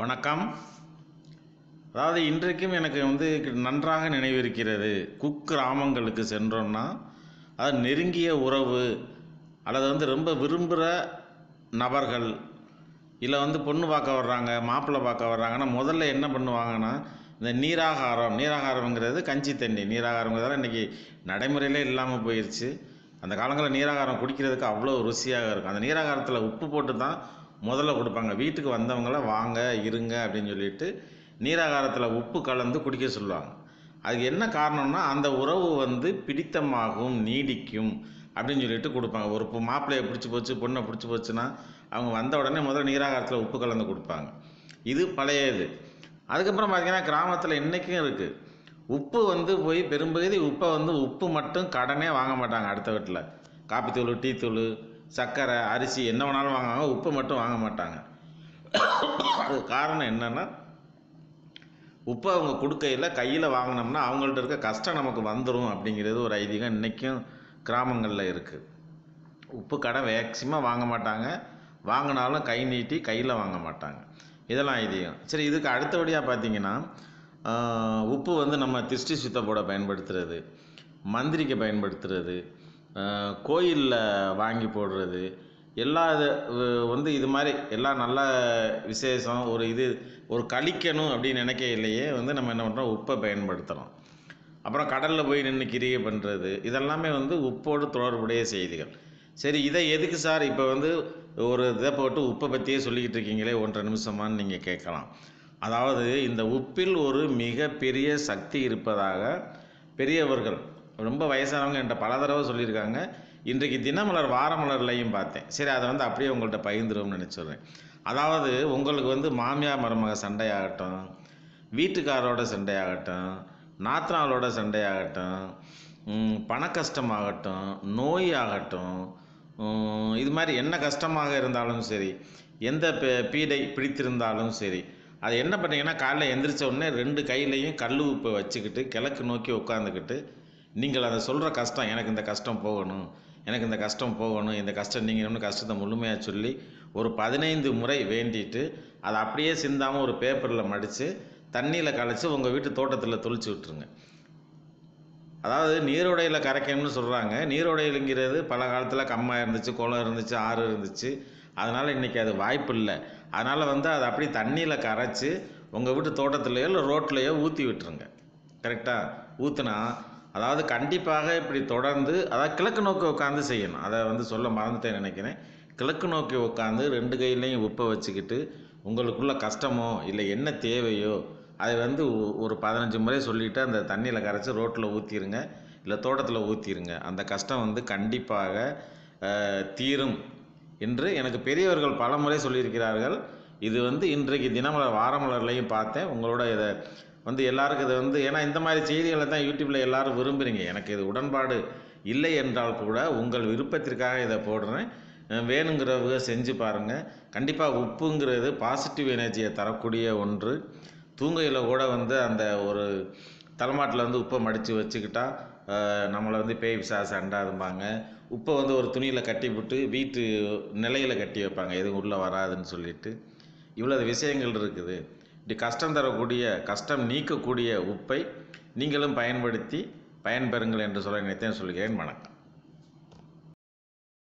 வணக்கம். அதாவது இன்றைக்கும் எனக்கு வந்து நன்றாக நினைவிருக்கிறது. குக்கிராமங்களுக்கு சென்றோம்னா அது நெருங்கிய உறவு அல்லது வந்து ரொம்ப விரும்புகிற நபர்கள் இல்லை வந்து பொண்ணு பார்க்க வர்றாங்க மாப்பிள்ளை பார்க்க வர்றாங்கன்னா முதல்ல என்ன பண்ணுவாங்கன்னா இந்த நீராகாரம் நீராகாரம்ங்கிறது கஞ்சி தண்ணி. நீராகாரங்கிறதால இன்றைக்கி நடைமுறையிலே இல்லாமல் போயிடுச்சு அந்த காலங்களில் நீராகாரம் குடிக்கிறதுக்கு அவ்வளோ ருசியாக இருக்கும். அந்த நீராகாரத்தில் உப்பு போட்டு தான் முதல்ல கொடுப்பாங்க. வீட்டுக்கு வந்தவங்கள வாங்க இருங்க அப்படின்னு சொல்லிட்டு நீராகாரத்தில் உப்பு கலந்து குடிக்க சொல்லுவாங்க. அதுக்கு என்ன காரணம்னா அந்த உறவு வந்து பிடித்தமாகும் நீடிக்கும் அப்படின்னு சொல்லிட்டு கொடுப்பாங்க. ஒரு இப்போ மாப்பிள்ளையை பிடிச்சி போச்சு பொண்ணை பிடிச்சி போச்சுன்னா அவங்க வந்த உடனே முதல்ல நீராகாரத்தில் உப்பு கலந்து கொடுப்பாங்க. இது பழைய இது. அதுக்கப்புறம் பார்த்திங்கன்னா கிராமத்தில் இன்றைக்கும் இருக்குது உப்பு வந்து போய் பெரும்பகுதி உப்பை வந்து உப்பு மட்டும் கடனே வாங்க மாட்டாங்க அடுத்த வீட்டில். காப்பித்தூள் டீத்தூள் சர்க்கரை அரிசி என்ன வேணாலும் வாங்குவாங்க. உப்பு மட்டும் வாங்க மாட்டாங்க. அது காரணம் என்னென்னா உப்பு அவங்க கொடுக்கையில் கையில் வாங்கினோம்னா அவங்கள்ட்ட இருக்க கஷ்டம் நமக்கு வந்துடும் அப்படிங்கிறது ஒரு ஐதீகம் இன்றைக்கும் கிராமங்களில் இருக்குது உப்பு கடை மேக்சிமம் வாங்க மாட்டாங்க. வாங்கினாலும் கை நீட்டி கையில் வாங்க மாட்டாங்க. இதெல்லாம் ஐதீகம். சரி இதுக்கு அடுத்தபடியாக பார்த்தீங்கன்னா உப்பு வந்து நம்ம திருஷ்டி சுத்தப்போட பயன்படுத்துறது மந்திரிக்க பயன்படுத்துறது கோயிலில் வாங்கி போடுறது. எல்லா இது வந்து இது மாதிரி எல்லா நல்ல விசேஷம் ஒரு இது ஒரு கழிக்கணும் அப்படின்னு நினைக்கையிலேயே வந்து நம்ம என்ன பண்ணுறோம் உப்பை பயன்படுத்துகிறோம் அப்புறம் கடலில் போய் நின்று கிரியை பண்ணுறது இதெல்லாமே வந்து உப்போடு தொடர்புடைய செய்திகள். சரி இதை எதுக்கு சார் இப்போ வந்து ஒரு இதை போட்டு உப்பை பற்றியே சொல்லிக்கிட்டு இருக்கீங்களே ஒன்றரை நிமிஷமான்னு நீங்கள் கேட்கலாம். அதாவது இந்த உப்பில் ஒரு மிகப்பெரிய சக்தி இருப்பதாக பெரியவர்கள் ரொம்ப வயசானவங்க என்கிட்ட பல தடவை சொல்லியிருக்காங்க. இன்றைக்கு தினமலர் வாரமலர்லையும் பார்த்தேன். சரி அதை வந்து அப்படியே உங்கள்கிட்ட பகிர்ந்துருவோம்னு நினச்சிடுறேன். அதாவது உங்களுக்கு வந்து மாமியார் மருமக சண்டையாகட்டும் வீட்டுக்காரோட சண்டையாகட்டும் நாத்தனாரோட சண்டையாகட்டும் பண கஷ்டமாகட்டும் நோய் ஆகட்டும் இது மாதிரி என்ன கஷ்டமாக இருந்தாலும் சரி எந்த பீடை பிடித்திருந்தாலும் சரி அது என்ன பண்ணிங்கன்னா காலைல எந்திரிச்ச உடனே ரெண்டு கையிலையும் கல் உப்பை வச்சுக்கிட்டு கிழக்கு நோக்கி உட்காந்துக்கிட்டு நீங்கள் அதை சொல்கிற கஷ்டம் எனக்கு இந்த கஷ்டம் போகணும் எனக்கு இந்த கஷ்டம் போகணும் இந்த கஷ்டம் நீங்கள் இன்னும் கஷ்டத்தை முழுமையாக சொல்லி ஒரு பதினைந்து முறை வேண்டிட்டு அதை அப்படியே சிந்தாமல் ஒரு பேப்பரில் மடித்து தண்ணியில் கலைச்சி உங்கள் வீட்டு தோட்டத்தில் தொளிச்சு விட்டுருங்க. அதாவது நீரோடையில் கரைக்கணும்னு சொல்கிறாங்க நீரோடையிலுங்கிறது பல காலத்தில் கம்மா இருந்துச்சு குளம் இருந்துச்சு ஆறு இருந்துச்சு. அதனால் இன்றைக்கி அது வாய்ப்பு இல்லை. அதனால் வந்து அதை அப்படி தண்ணியில் கரைச்சி உங்கள் வீட்டு தோட்டத்துலையோ இல்லை ரோட்லேயோ ஊற்றி விட்டுருங்க. கரெக்டாக ஊற்றுனா அதாவது கண்டிப்பாக இப்படி தொடர்ந்து அதாவது கிழக்கு நோக்கி உட்காந்து செய்யணும். அதை வந்து சொல்ல மறந்துட்டேன் நினைக்கிறேன். கிழக்கு நோக்கி உட்காந்து ரெண்டு கையிலையும் உப்பை வச்சுக்கிட்டு உங்களுக்குள்ள கஷ்டமோ இல்லை என்ன தேவையோ அதை வந்து ஒரு பதினஞ்சு முறை சொல்லிவிட்டு அந்த தண்ணியில் கரைச்சி ரோட்டில் ஊற்றிடுங்க இல்லை தோட்டத்தில் ஊற்றிடுங்க அந்த கஷ்டம் வந்து கண்டிப்பாக தீரும் என்று எனக்கு பெரியவர்கள் பல முறை சொல்லியிருக்கிறார்கள். இது வந்து இன்றைக்கு தினமலர் வாரமலர்லையும் பார்த்தேன். உங்களோட இதை வந்து எல்லாருக்கும் இதை வந்து ஏன்னா இந்த மாதிரி செய்திகளை தான் யூடியூப்பில் எல்லோரும் விரும்புகிறீங்க எனக்கு இது உடன்பாடு இல்லை என்றால் கூட உங்கள் விருப்பத்திற்காக இதை போடுறேன். வேணுங்கிறவங்க செஞ்சு பாருங்கள் கண்டிப்பாக உப்புங்கிறது பாசிட்டிவ் எனர்ஜியை தரக்கூடிய ஒன்று. தூங்கையில் கூட வந்து அந்த ஒரு தலைமாட்டில் வந்து உப்பை மடித்து வச்சுக்கிட்டா நம்மளை வந்து பேய் பிசாசு அண்டாதும்பாங்க. உப்பை வந்து ஒரு துணியில் கட்டி விட்டு வீட்டு நிலையில் கட்டி வைப்பாங்க. எதுவும் உள்ளே வராதுன்னு சொல்லிட்டு. இவ்வளோ விஷயங்கள் இருக்குது. கஷ்டம் தரக்கூடிய கஷ்டம் நீக்கக்கூடிய உப்பை நீங்களும் பயன்படுத்தி பயன்பெறுங்கள் என்று சொல்ல நினைத்தேன் சொல்கிறேன். வணக்கம்.